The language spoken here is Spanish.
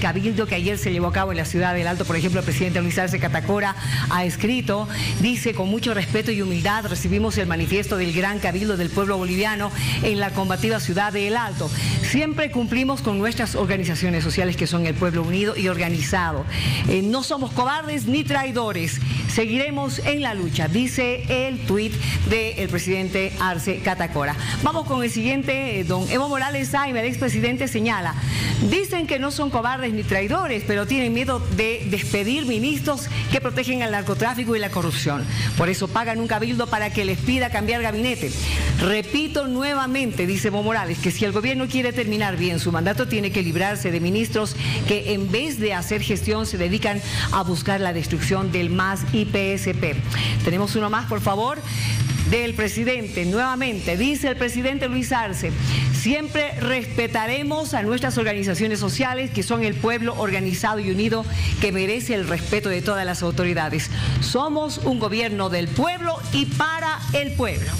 cabildo que ayer se llevó a cabo en la ciudad del Alto. Por ejemplo, el presidente Luis Arce Catacora ha escrito, dice, con mucho respeto y humildad recibimos el manifiesto del gran cabildo del pueblo boliviano en la combativa ciudad de El Alto. Siempre cumplimos con nuestras organizaciones sociales que son el pueblo unido y organizado. Eh, no somos cobardes ni traidores. Seguiremos en la lucha, dice el tuit del presidente Arce Catacora. Vamos con el siguiente, eh, don Evo Morales Saime, el expresidente, señala, dicen que no son cobardes ni traidores, pero tienen miedo de despedir ministros que protegen al narcotráfico y la corrupción. Por eso pagan un cabildo para que les pida cambiar gabinete. Repito nuevamente, dice Evo Morales, que si el gobierno quiere terminar bien su mandato, tiene que librarse de ministros que en vez de hacer gestión se dedican a buscar la destrucción del MAS y PSP. Tenemos uno más, por favor del presidente. Nuevamente, dice el presidente Luis Arce, siempre respetaremos a nuestras organizaciones sociales, que son el pueblo organizado y unido, que merece el respeto de todas las autoridades. Somos un gobierno del pueblo y para el pueblo.